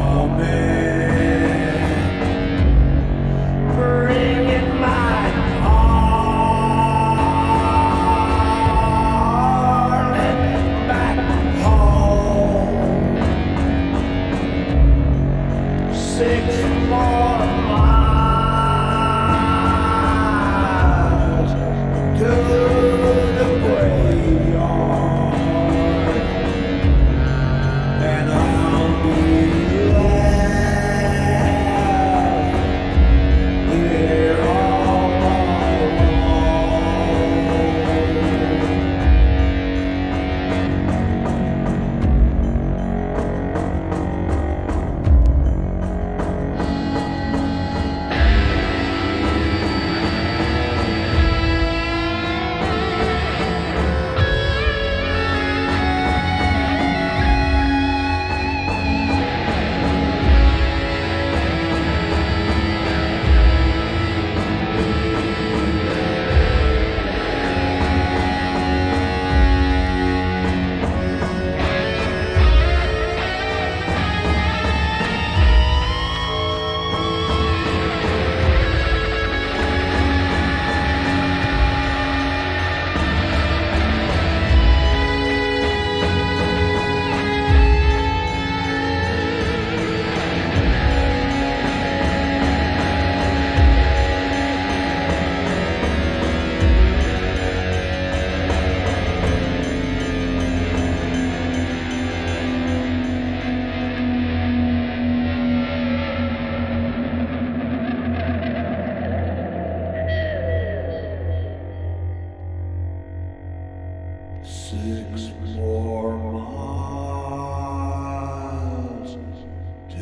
coming,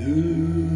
to